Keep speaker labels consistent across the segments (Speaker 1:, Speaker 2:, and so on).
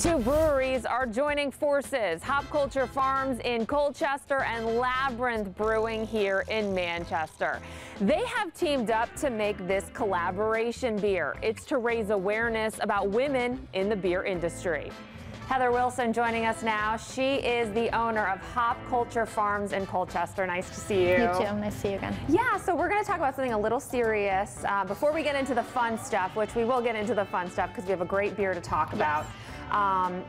Speaker 1: Two breweries are joining forces. Hop Culture Farms in Colchester and Labyrinth Brewing here in Manchester. They have teamed up to make this collaboration beer. It's to raise awareness about women in the beer industry. Heather Wilson joining us now. She is the owner of Hop Culture Farms in Colchester. Nice to see you.
Speaker 2: You too. Nice to see you again.
Speaker 1: Yeah, so we're going to talk about something a little serious uh, before we get into the fun stuff, which we will get into the fun stuff because we have a great beer to talk about. Um,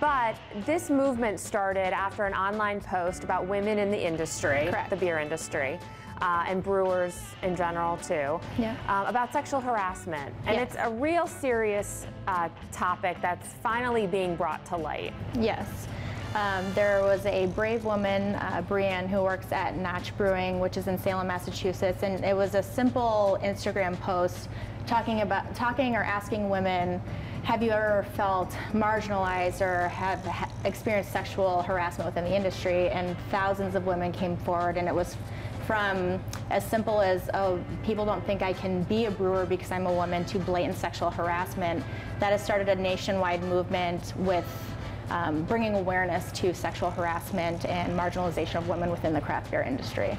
Speaker 1: but this movement started after an online post about women in the industry,
Speaker 2: Correct.
Speaker 1: the beer industry. Uh, and brewers in general too,
Speaker 2: Yeah.
Speaker 1: um, about sexual harassment. And
Speaker 2: Yeah.
Speaker 1: it's a real serious uh, topic that's finally being brought to light.
Speaker 2: Yes. Um, there was a brave woman, uh, Brienne, who works at Notch Brewing, which is in Salem, Massachusetts, and it was a simple Instagram post talking about talking or asking women, have you ever felt marginalized or have experienced sexual harassment within the industry? And thousands of women came forward, and it was from as simple as oh people don't think I can be a brewer because I'm a woman to blatant sexual harassment that has started a nationwide movement with um, bringing awareness to sexual harassment and marginalization of women within the craft beer industry.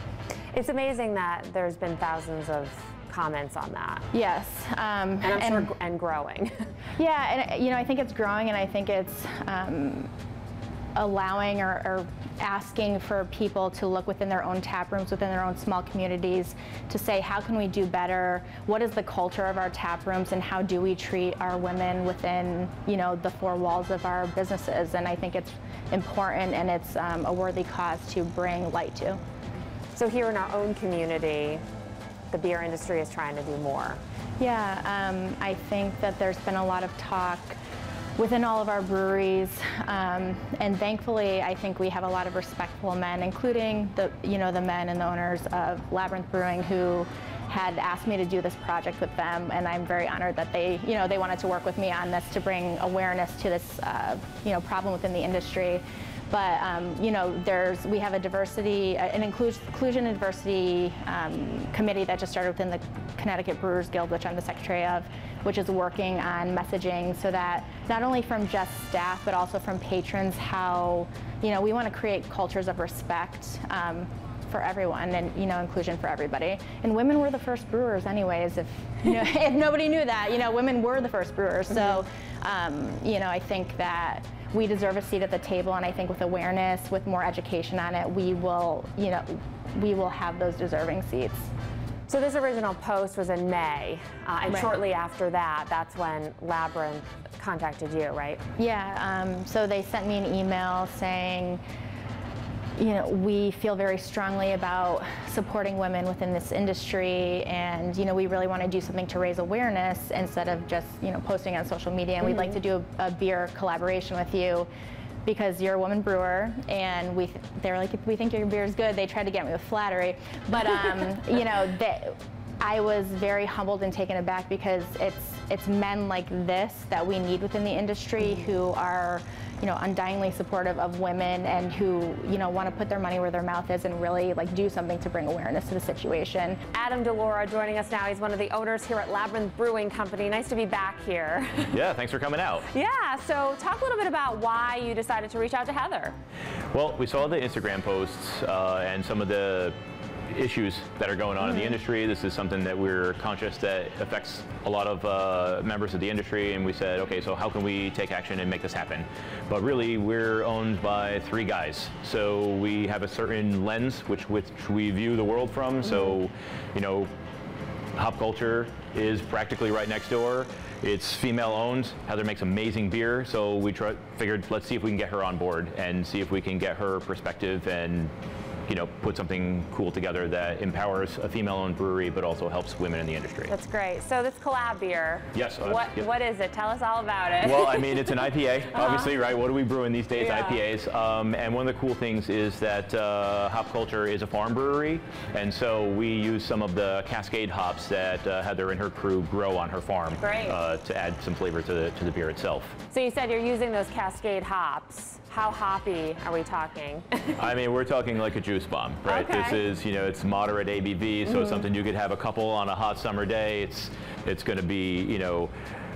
Speaker 1: It's amazing that there's been thousands of comments on that.
Speaker 2: Yes, um,
Speaker 1: And I'm sure, and growing.
Speaker 2: Yeah, and you know, I think it's growing, and I think it's um, allowing or, or asking for people to look within their own tap rooms, within their own small communities, to say how can we do better? What is the culture of our tap rooms, and how do we treat our women within you know the four walls of our businesses? And I think it's important, and it's um, a worthy cause to bring light to.
Speaker 1: So here in our own community, the beer industry is trying to do more.
Speaker 2: Yeah, um, I think that there's been a lot of talk within all of our breweries, um, and thankfully, I think we have a lot of respectful men, including the you know the men and the owners of Labyrinth Brewing who had asked me to do this project with them, and I'm very honored that they you know they wanted to work with me on this to bring awareness to this uh, you know problem within the industry. But um, you know, there's we have a diversity, uh, an inclusion and diversity um, committee that just started within the Connecticut Brewers Guild, which I'm the secretary of, which is working on messaging so that not only from just staff but also from patrons, how you know we want to create cultures of respect. Um, for everyone and you know inclusion for everybody. And women were the first brewers anyways if you know if nobody knew that. You know women were the first brewers. So um, you know i think that we deserve a seat at the table. And i think with awareness with more education on it we will you know we will have those deserving seats.
Speaker 1: So this original post was in May, uh, and
Speaker 2: Right.
Speaker 1: shortly after that, that's when Labyrinth contacted you, right?
Speaker 2: Yeah, um, so they sent me an email saying, you know, we feel very strongly about supporting women within this industry, and you know, we really want to do something to raise awareness instead of just you know posting on social media. And we'd like to do a, a beer collaboration with you because you're a woman brewer, and we th- they're like, we think your beer is good. They tried to get me with flattery, but um, you know, they, I was very humbled and taken aback because it's it's men like this that we need within the industry who are, you know, undyingly supportive of women and who, you know, want to put their money where their mouth is and really like do something to bring awareness to the situation.
Speaker 1: Adam Delora joining us now. He's one of the owners here at Labyrinth Brewing Company. Nice to be back here.
Speaker 3: Yeah, thanks for coming out.
Speaker 1: yeah, so talk a little bit about why you decided to reach out to Heather.
Speaker 3: Well, we saw the Instagram posts uh, and some of the issues that are going on in the industry. This is something that we're conscious that affects a lot of uh, members of the industry, and we said, okay, so how can we take action and make this happen? But really, we're owned by three guys, so we have a certain lens which which we view the world from. So, you know, Hop Culture is practically right next door. It's female owned. Heather makes amazing beer, so we try, figured let's see if we can get her on board and see if we can get her perspective and you know put something cool together that empowers a female owned brewery but also helps women in the industry.
Speaker 1: That's great. So this collab beer.
Speaker 3: Yes, uh,
Speaker 1: What
Speaker 3: yeah.
Speaker 1: What is it? Tell us all about it.
Speaker 3: well, I mean, it's an IPA, obviously, right? What are we brewing these days?
Speaker 1: Yeah.
Speaker 3: IPAs. Um, and one of the cool things is that uh, Hop Culture is a farm brewery, and so we use some of the Cascade hops that uh, Heather and her crew grow on her farm
Speaker 1: Great.
Speaker 3: Uh, to add some flavor to the to the beer itself.
Speaker 1: so you said you're using those Cascade hops. How hoppy are we talking?
Speaker 3: I mean, we're talking like a juice bomb, right?
Speaker 1: Okay.
Speaker 3: This is, you know, it's moderate ABV, so it's something you could have a couple on a hot summer day. It's, it's going to be, you know,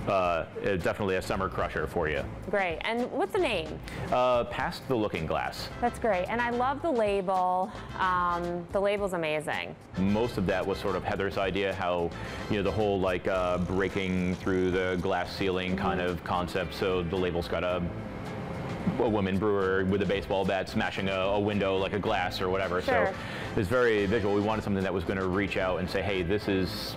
Speaker 3: uh, definitely a summer crusher for you.
Speaker 1: Great. And what's the name?
Speaker 3: Uh, past the Looking Glass.
Speaker 1: That's great. And I love the label. Um, the label's amazing.
Speaker 3: Most of that was sort of Heather's idea, how you know the whole like uh, breaking through the glass ceiling kind of concept. So the label's got a a woman brewer with a baseball bat smashing a, a window like a glass or whatever.
Speaker 1: Sure.
Speaker 3: So it's very visual. We wanted something that was going to reach out and say, hey, this is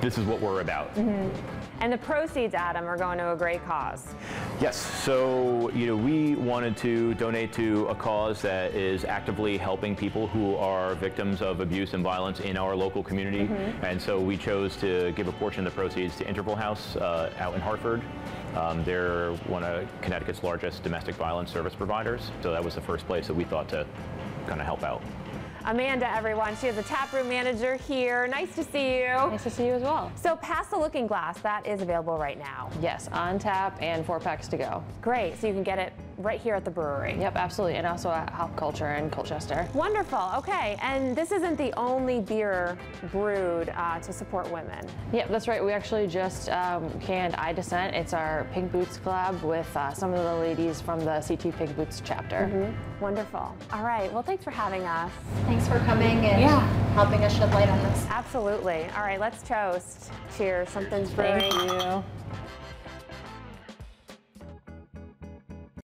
Speaker 3: this is what we're about. Mm-hmm.
Speaker 1: And the proceeds, Adam, are going to a great cause.
Speaker 3: Yes. So, you know, we wanted to donate to a cause that is actively helping people who are victims of abuse and violence in our local community. And so we chose to give a portion of the proceeds to Interval House uh, out in Hartford. Um, they're one of Connecticut's largest domestic violence service providers. So that was the first place that we thought to kind of help out.
Speaker 1: Amanda, everyone, she is the taproom manager here. Nice to see you.
Speaker 4: Nice to see you as well.
Speaker 1: So, Pass the Looking Glass, that is available right now.
Speaker 4: Yes, on tap and four packs to go.
Speaker 1: Great. So, you can get it right here at the brewery.
Speaker 4: Yep, absolutely. And also at Hop Culture in Colchester.
Speaker 1: Wonderful. Okay. And this isn't the only beer brewed uh, to support women.
Speaker 4: Yep, that's right. We actually just um, canned I Descent. It's our Pink Boots collab with uh, some of the ladies from the CT Pink Boots chapter.
Speaker 1: Wonderful. All right. Well, thanks for having us.
Speaker 5: Thanks for coming and helping us shed light on this.
Speaker 1: Absolutely. All right. Let's toast. Cheers. Something's brewing.
Speaker 4: Thank you.